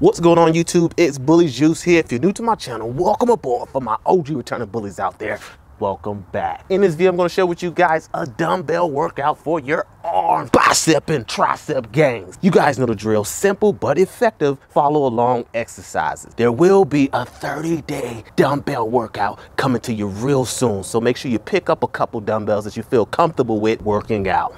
What's going on YouTube? It's Bully Juice here. If you're new to my channel, welcome aboard for my OG returning bullies out there. Welcome back. In this video, I'm gonna share with you guys a dumbbell workout for your arm, bicep, and tricep gains. You guys know the drill, simple but effective follow along exercises. There will be a 30 day dumbbell workout coming to you real soon. So make sure you pick up a couple dumbbells that you feel comfortable with working out.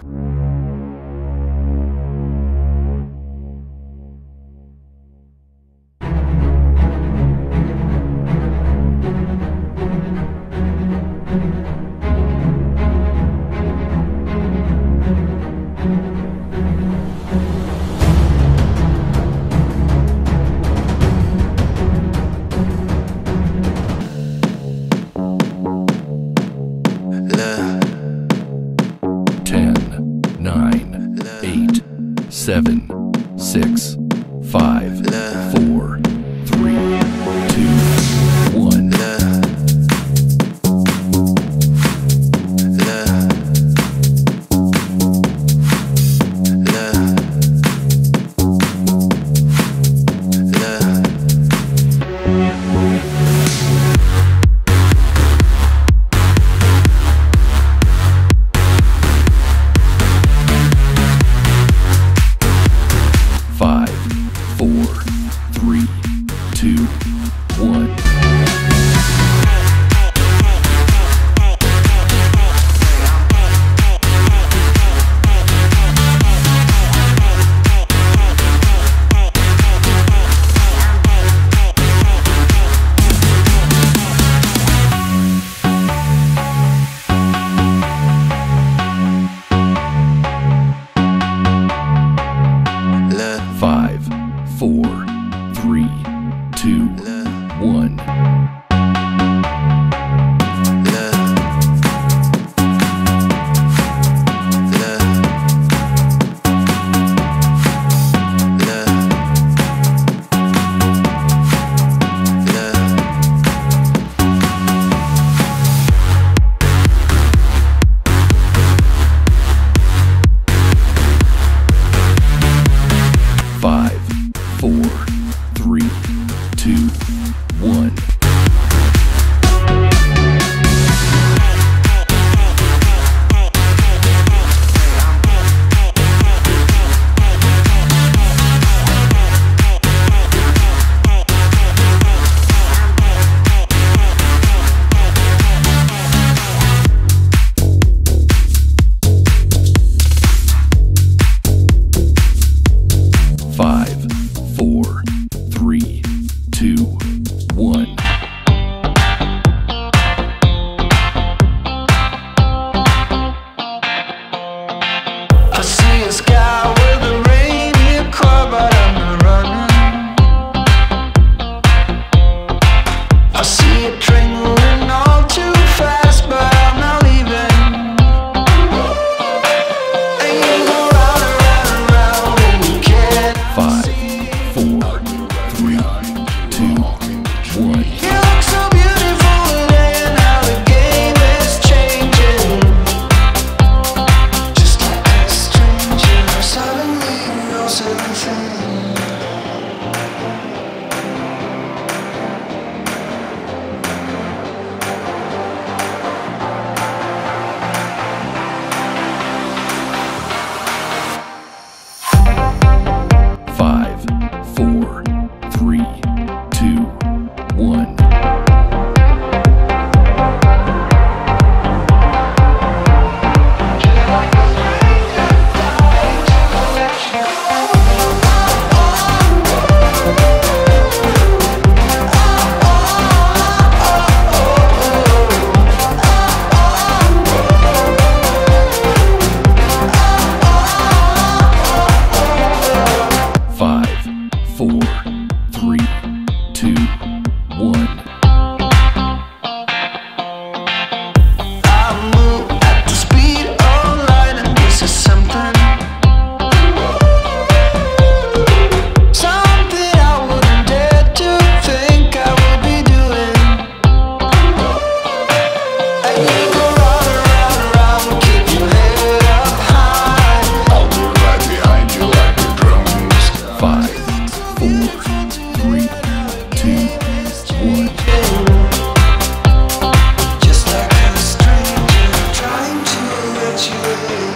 Thank you.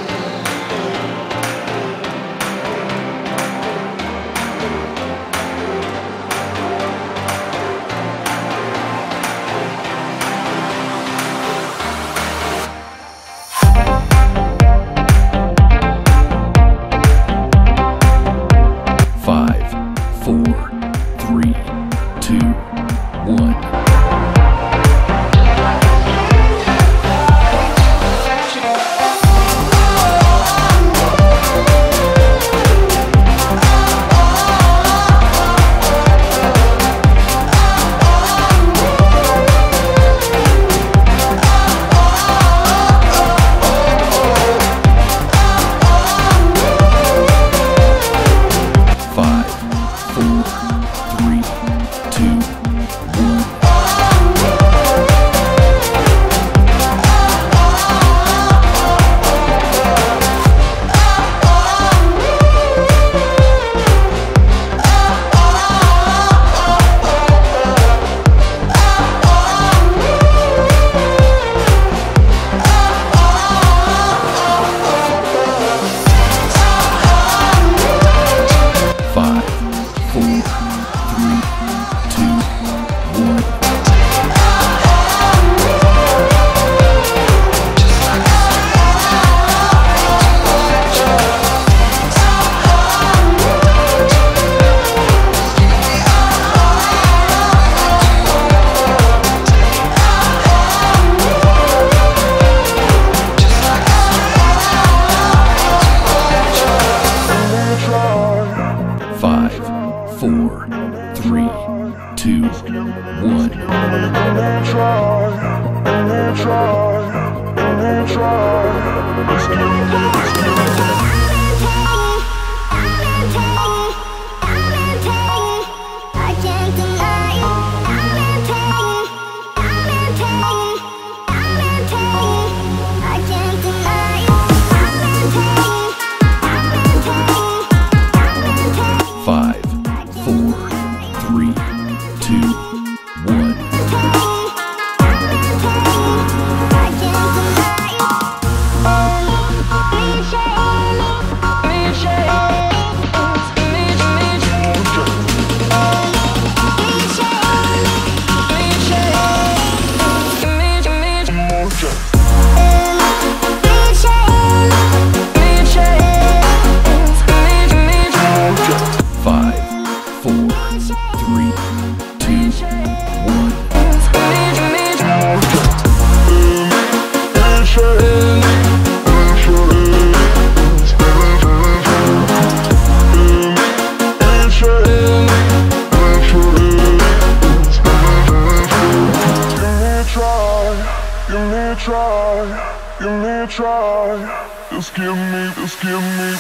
Just give me, just give me a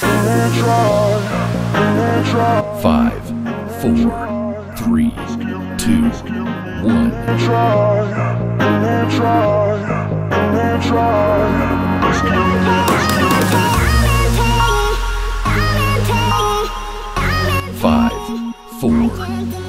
try, a try. Five, four, three, two, one. Try, try, try. Just give me, just give me. Five, four.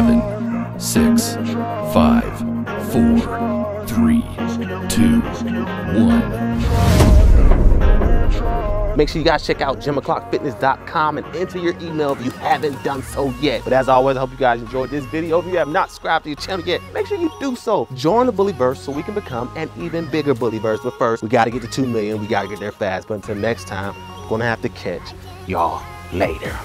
Seven, six, five, four, three, two, one. Make sure you guys check out gymoclockfitness.com and enter your email if you haven't done so yet. But as always, I hope you guys enjoyed this video. If you have not subscribed to your channel yet, make sure you do so. Join the Bullyverse so we can become an even bigger Bullyverse. But first, we got to get to 2 million. We got to get there fast. But until next time, to have to catch y'all later.